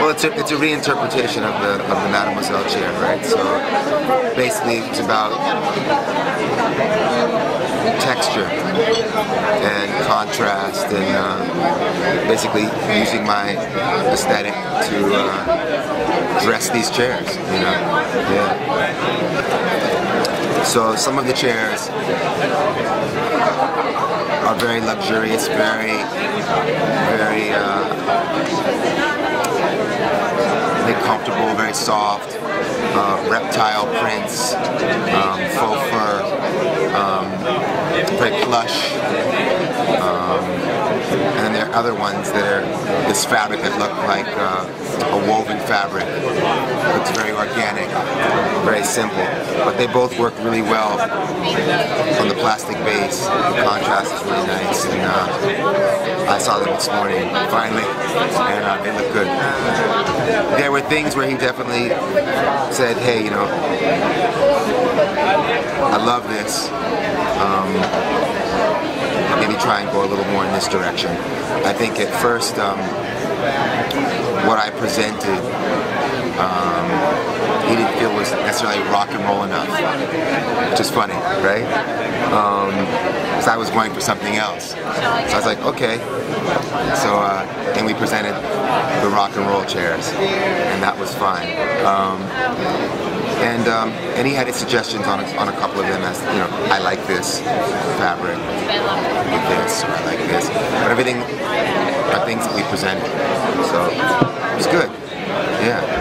Well, it's a, it's a reinterpretation of the of the Mademoiselle chair, right? So basically, it's about texture and contrast, and uh, basically using my aesthetic to uh, dress these chairs. You know, yeah. So some of the chairs are very luxurious, very, very, uh, very comfortable, very soft, uh, reptile prints, um, faux fur, um, very plush. Um, and then there are other ones that are this fabric that look like uh, a woven fabric. It's very organic, very simple, but they both work really well on the plastic base. The contrast is really nice, and uh, I saw them this morning finally, and uh, they look good. There were things where he definitely said, "Hey, you know, I love this." Um, maybe try and go a little more in this direction. I think at first um, what I presented um, he didn't feel was necessarily rock and roll enough, which is funny, right? Because um, I was going for something else. So I was like, okay. So uh, and we presented the rock and roll chairs, and that was fine. Um, and um, and he had his suggestions on a, on a couple of them as you know I like this fabric with this or I like this, but everything are things that we presented, so it was good. Yeah.